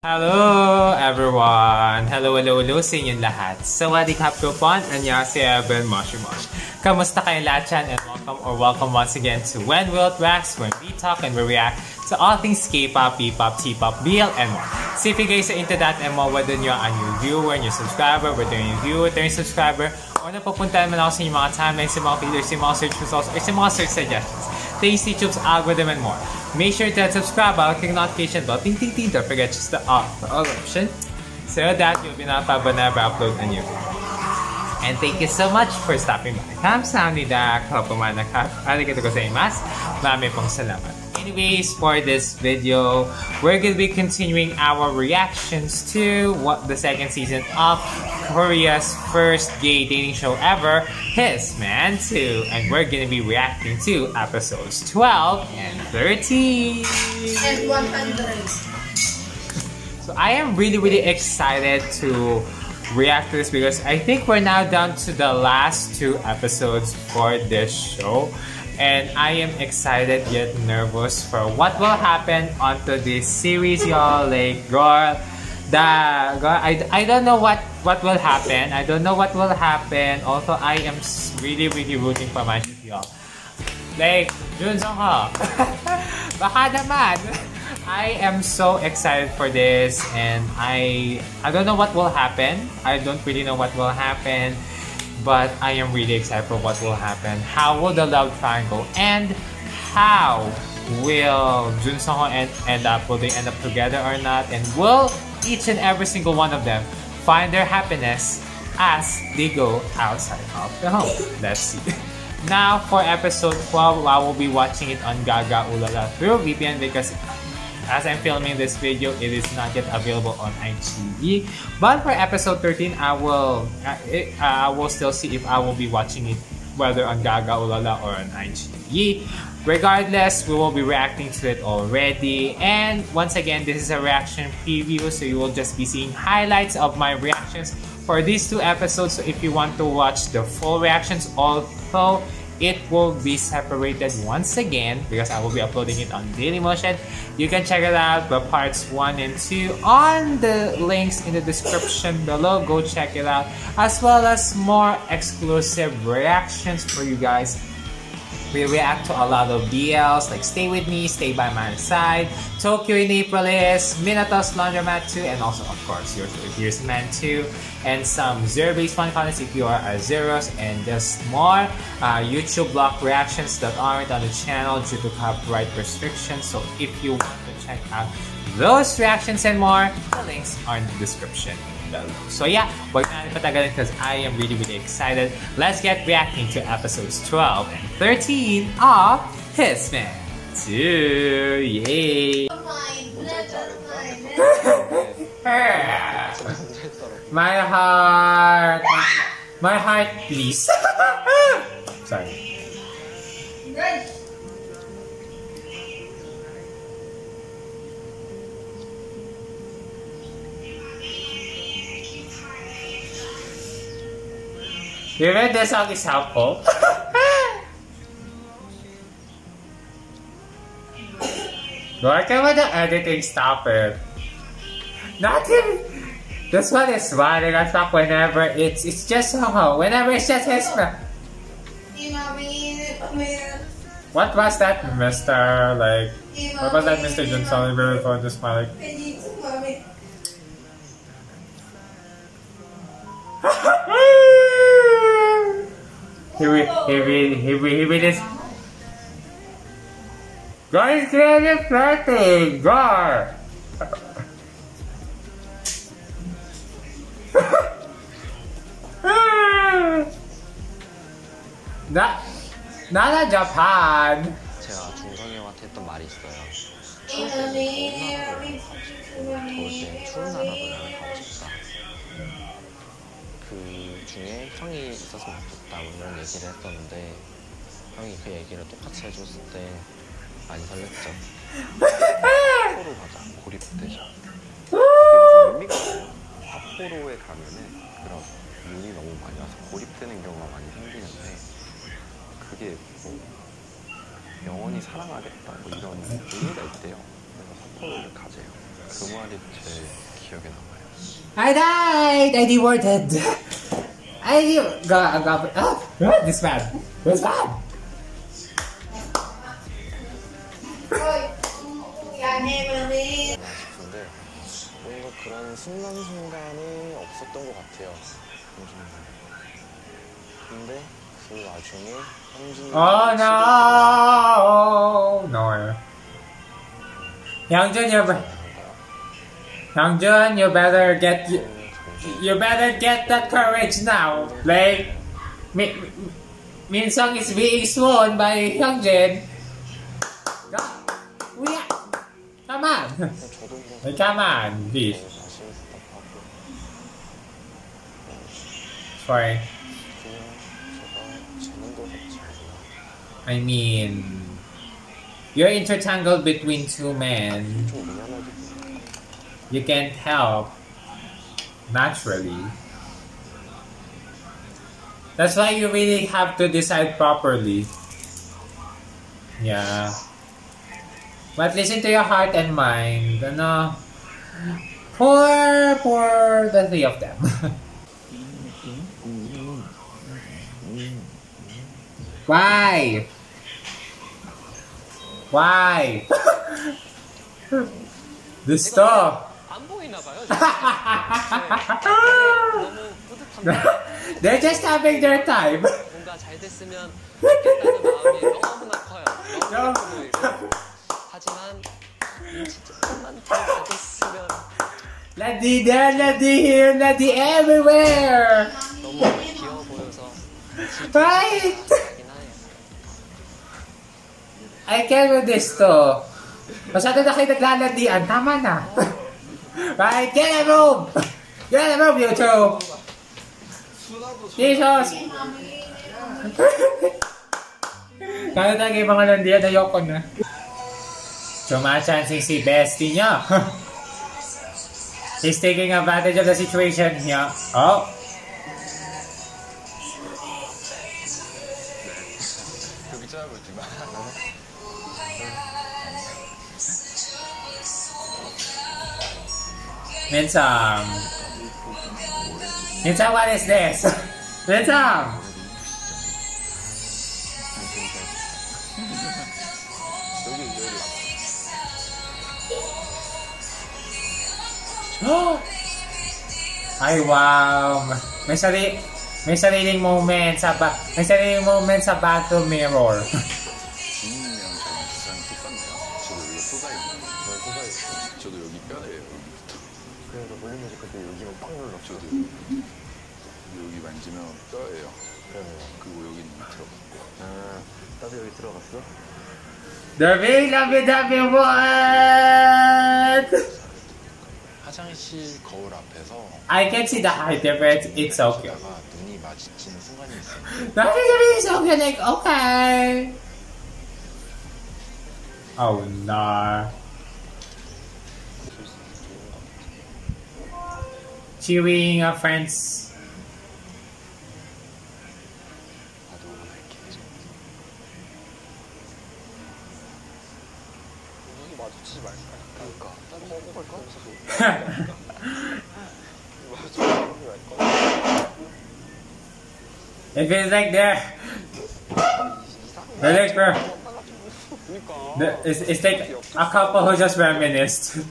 Hello everyone! Hello, hello, hello sa inyong lahat. Sawadee kap kupon, annyeonghaseyo, ben moshi mosh. Kamusta kayo lahat dyan and welcome or welcome once again to When Will It Wax, when we talk and we react to all things K-pop, P-pop, T-pop, BL, and more. So if you guys are into that and more, whether you're a new viewer, new subscriber, whether a viewer, returning subscriber, or napupuntahan man ako sa inyong mga timelines, sa mga feeders, sa mga search results, or sa mga search suggestions, tasty tubes, algorithm, and more. Make sure to subscribe by clicking the notification bell. Ding ding ding! Don't forget to choose the all, the all option. So that you'll be notified whenever I upload a new video. And thank you so much for stopping by. Kamsahamnida, kapamanakap, arigato gozaimasu. Marami pong salamat. Anyways, for this video, we're going to be continuing our reactions to what the second season of Korea's first gay dating show ever, His Man 2. And we're going to be reacting to episodes 12 and 13. And 100. So I am really, really excited to react to this because I think we're now down to the last two episodes for this show. And I am excited yet nervous for what will happen onto this series, y'all. Like, girl, the girl, I, I don't know what what will happen. I don't know what will happen. Also, I am really, really rooting for my ship, y'all. Like, Jun Song Ho. Baka naman. I am so excited for this and I I don't know what will happen. I don't really know what will happen. But I am really excited for what will happen. How will the love triangle end? How will Jun Song Ho end, end up? Will they end up together or not? And will each and every single one of them find their happiness as they go outside of the home? Let's see. Now, for episode 12, I will be watching it on GagaOOLala through VPN because as I'm filming this video, it is not yet available on iQIYI. But for episode 13, I will I will still see if I will be watching it whether on GagaOOLala or on iQIYI. Regardless, we will be reacting to it already. And once again, this is a reaction preview, so you will just be seeing highlights of my reactions for these two episodes. So if you want to watch the full reactions, although it will be separated once again because I will be uploading it on Dailymotion. You can check it out, the parts 1 and 2 on the links in the description below. Go check it out, as well as more exclusive reactions for you guys. We react to a lot of BLs like Stay With Me, Stay By My Side, Tokyo in April is, Minato's Laundromat 2, and also, of course, Your Here's Man 2, and some zero-based fun contents if you are a Zeros, and just more uh, YouTube block reactions that aren't on the channel due to copyright restrictions. So if you want to check out those reactions and more, the links are in the description below. So yeah, wag natin patagalin because I am really, really excited. Let's get reacting to episodes 12 and 13 of His Man 2. Yay! Mine. Never mine. My heart! My heart, please. You read this song is helpful? Why can with the editing stop it? Not even. This one is running I top whenever it's it's just somehow whenever it's just his. You know. What was that, Mr. Like what was that, Mr. Jun Oliver for this one? He re, he re, he re, he really is. Guys, really flirting, gar. 나 나라 Japan. 제가 중성이 형한테 했던 말이 있어요. Me. 겨울때 추운 나라로 여행 가고 싶다. 그 중에 형이 있었으면 좋겠다 뭐 이런 얘기를 했었는데 형이 그 얘기를 똑같이 해줬을 때 많이 설렜죠. 삿포로 가자. 고립되자. 그게 있어요? 삿포로에 가면은 그런 눈이 너무 많이 와서 고립되는 경우가 많이 생기는데 그게 뭐 영원히 사랑하겠다 뭐 이런 의미가 있대요. 그래서 삿포로를 가재요. 그 말이 제일 기억에 남아요. I died! I deworted! I got, got, oh, what? This bad. What's bad? Rồi, nhà nghe mà đi. 싶은데 뭔가 그런 순간순간이 없었던 것 같아요. 현준이. 근데 그 와중에 현준이 Oh no! No. Youngjun, you, be- Youngjun, you better get, you, you better get the courage now. Like, Mi Min Song is being sworn by Hyungjin. We are, come on. Like, come on, please. Sorry. I mean, you're intertangled between two men. You can't help naturally. That's why you really have to decide properly. Yeah. But listen to your heart and mind. Ano, poor, poor the three of them. Why? Why? the stuff. 안 보이나 봐요. 너무 뿌듯한데 They're just having their time. 뭔가 잘 됐으면 좋겠다는 마음이 너무나 커요. 너무 예뻐 보이고. 하지만 진짜 좀만 더 가졌으면 Lady there, lady here, lady everywhere. 너무 귀여워 보여서 Right? 하긴 하네요. I can't with this to. Masyado na kayo naglaladian. Tama na. Right? Get a room! Get a room, you two! Jesus! Kaya talaga yung mga landian, ayoko na. Sumachancing si bestie niya. He's taking advantage of the situation here. Oh! Midsom. Midsom, what is this? Midsom! Ay, wow! May, sari may sariling moment sa ba may sariling moment sa bathroom mirror. 여기 들어갔어? The big lovey dovey what? 화장실 거울 앞에서 I can see the height difference. It's okay. 다가 눈이 마주치는 순간이 있어요. That is okay. Like, okay. Oh, no. Cheering our friends. It feels like the... They're bro. The, it's, it's like a couple who just reminisced.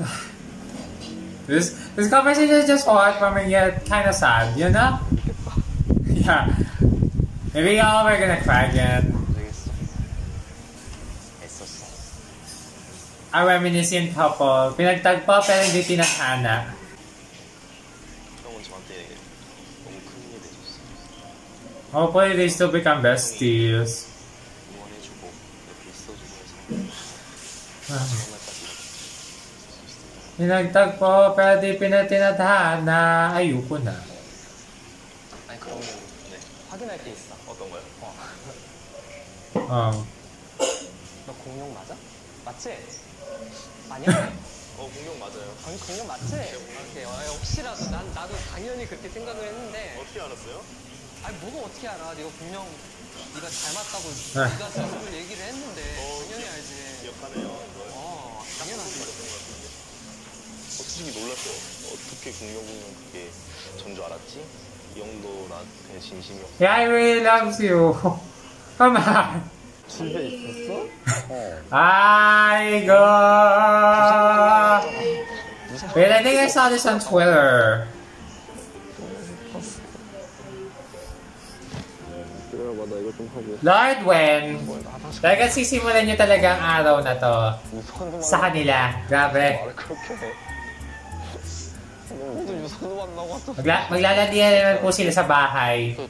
This this conversation is just hot when we get kind of sad, you know? yeah. Maybe all we're gonna cry again. A reminiscent couple. Pinagtagpo pero hindi tinahana. Hopefully they still become besties. Pinagtagpo. Ayoko na. 아니 그러면 네 확인할 게 있어. 어떤 거요? 어. Oh. 너 공룡 맞아? 맞지? 아니야? 어 공룡 맞아요. 아니 공룡 맞지? 오케이. 어, 혹시라도 난 나도 당연히 그렇게 생각을 했는데 어떻게 알았어요? 아니 뭐가 어떻게 알아? 네가 분명 네가 닮았다고 아. 네가 스스로 얘기를 했는데 당연히 알지. 기억하네요. 어 당연하지. 어, 솔직히 놀랐어요. 어떻게 공룡 공룡 그게 전줄 알았지? 이 형도 나한테 really loves you. Come on. 집에 있었어? 어. 아이고. Wait, I think I saw this on Twitter. 기다려봐 나 이거 좀 하고. Lord Wen, sisimulan niyo talaga ang araw na to 유선도 sa kanila. Grabe. 말을 그렇게 해. Magla maglalandian naman po sila sa bahay. 또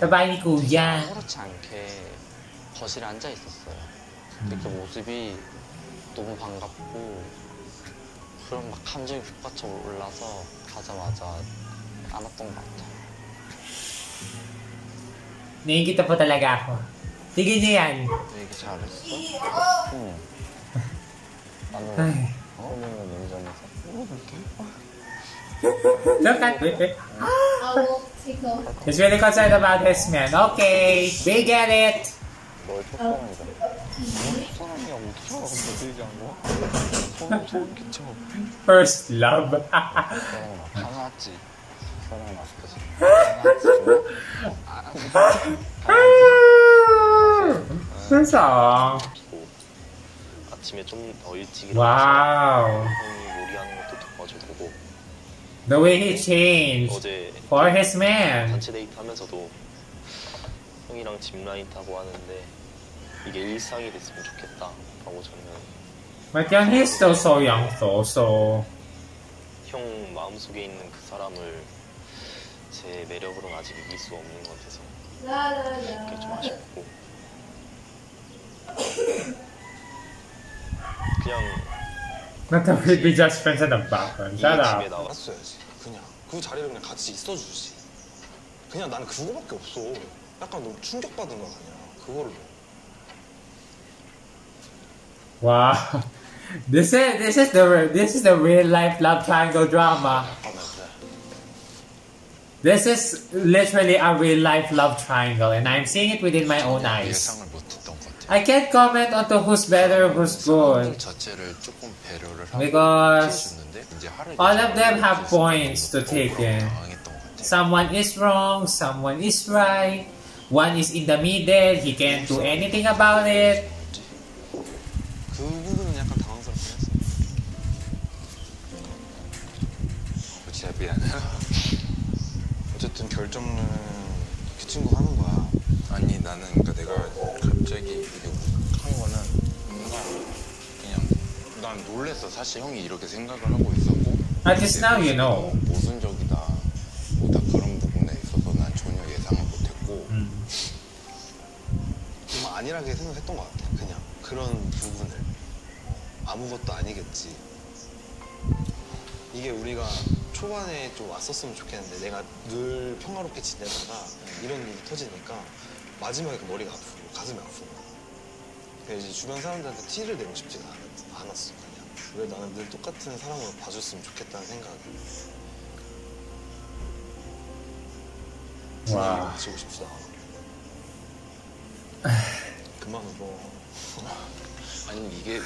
Sa bahay ni Kuya. 아무렇지 않게 거실에 앉아 있었어요. 근데 그 모습이 너무 반갑고 그런 막 감정이 북받쳐 올라서 가자마자 안았던 것 같아요. Po talaga ako. Tigil niyo yan. 너 얘기 잘했어? 응. 나는. 어머니가 냉장에서 Look at it. Oh, tickle. He's really concerned about his man. Okay, we get it. 너의 속상합니다. 속상함이 어디서 근데 들리지 않고? 소름 끼쳐. First love. 강아지. 강아지. 세상. 아침에 좀 더 일찍 일어나서. 와우. The way he changed 어제 for his man. 단체 데이트 하면서도 형이랑 짚라인 타고 하는데 이게 일상이 됐으면 좋겠다 라고 저는 But then he's still so young though, so 형 마음속에 있는 그 사람을 제 매력으로는 아직 이길 수 없는 것 같아서 그게 좀. 아쉽고 not that we'd be just friends in the background. 이 Shut 집에 up. 나와 알았어야지 그냥 그 자리에 그냥 같이 있어주지 그냥 나는 그거밖에 없어 약간 너무 충격받은 거 아니야 그거를 Wow. This is this is the this is the real life love triangle drama. 아 맞다 This is literally a real life love triangle, and I'm seeing it within my own eyes. 예상을 못했던 것 같아요. I can't comment onto who's better, who's 사람들 good. 자체를 조금 배려를 하고 Because 해주는데 이제 하루 all of them have points to take in. 당했던 것 같아요. Someone is wrong, someone is right. One is in the middle, he can't do anything about it. 그 부분은 약간 당황스럽긴 했어 진짜 미안해. 어쨌든 결정은 그 친구 하는 거야 아니 나는 그러니까 내가 난 놀랬어. 사실 형이 이렇게 생각을 하고 있었고. At least now you know. 모순적이다. 뭐다 그런 부분에 있어서 난 전혀 예상을 못했고. 정말 안일하게 생각했던 것 같아. 그냥 그런 부분을. 아무것도 아니겠지. 이게 우리가 초반에 좀 왔었으면 좋겠는데 내가 늘 평화롭게 지내다가 이런 일이 터지니까 마지막에 그 머리가 아프고 가슴이 거야 그래서 이제 주변 사람들한테 티를 내고 싶지가 않았, 않았어 그냥 왜 나는 늘 똑같은 사람으로 봐줬으면 좋겠다는 생각이 Wow. 마치고 싶지도 않아 그만 울어 아니 이게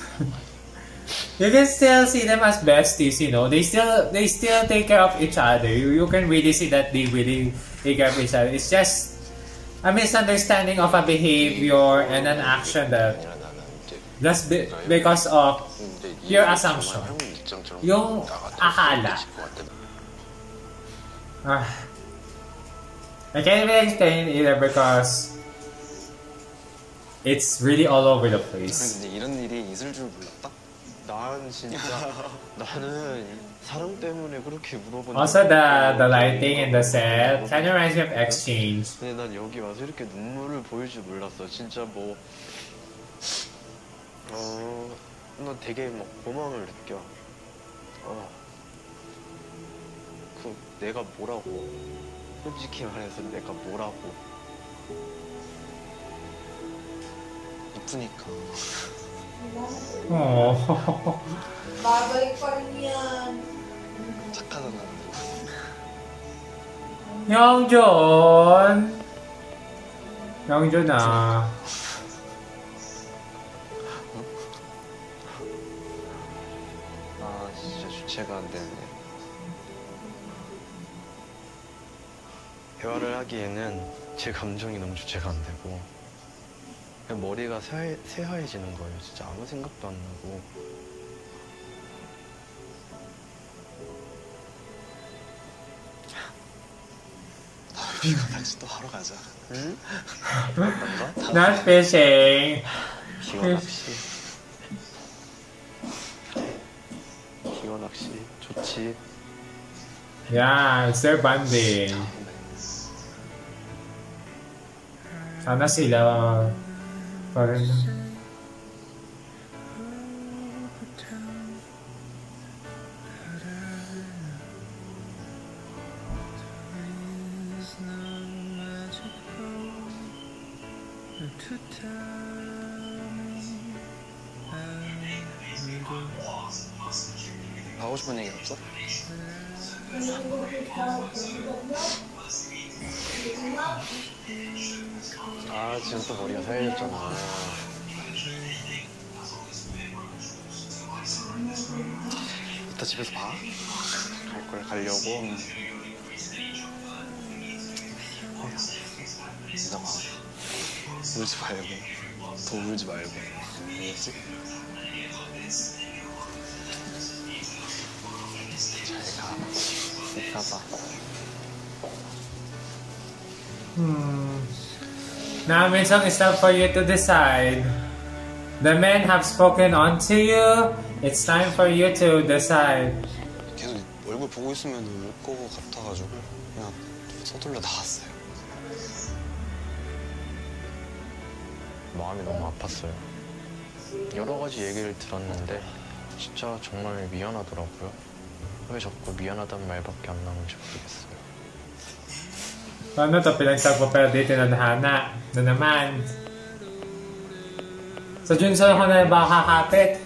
You can still see them as besties, you know. They still they still take care of each other. You, you can really see that they really take care of each other. It's just a misunderstanding of a behavior and an action that 아니라 나는 이제 just be, because of 이제 Your 이게 assumption. 정말 형 입장처럼 yung 나같았으면 akala. 좋겠을 것 같아. Ah. I can't even explain either because it's really all over the place. 근데 이런 일이 있을 줄 몰랐다? 난 진짜 나는 사람 때문에 그렇게 물어본 Also, 적이 the 없고 the lighting and the set kind of reminds me of Exchange. 근데 난 여기 와서 이렇게 눈물을 보일 줄 몰랐어. 진짜 뭐, 어, 난 되게 막 고마움을 느껴. 어, 그, 내가 뭐라고. 솔직히 말해서 내가 뭐라고. 이쁘니까 pa rin yan. 착하잖아. 영존. 영존아. 아 주체가 안 되네. 대화를 하기에는 제 감정이 너무 주체가 안 되고 그냥 머리가 새하, 새하얘지는 거예요. 진짜 아무 생각도 안 나고 이거 낚시 또 하러 가자. Not fishing. 기어 낚시. Yeah, it's their band. Sana sila parang How was my nails? 아 지금 또 머리가 사해졌잖아. 이따 집에서 봐. 갈 걸 가려고. 이따 봐. 울지 말고. 더 울지 말고. 알겠지? 이따 봐. Hmm. Now, it's time for you to decide. The men have spoken on to you. It's time for you to decide. 계속 얼굴 보고 있으면 울거 같아가지고 그냥 서둘러 나왔어요. 마음이 너무 아팠어요. 여러 가지 얘기를 들었는데 진짜 정말 미안하더라고요. 왜 자꾸 미안하다는 말밖에 안 나오는지 모르겠어요. Paano to pinagsagpo dito na nahana? Na naman. Sa Junson ako na ba kakapit?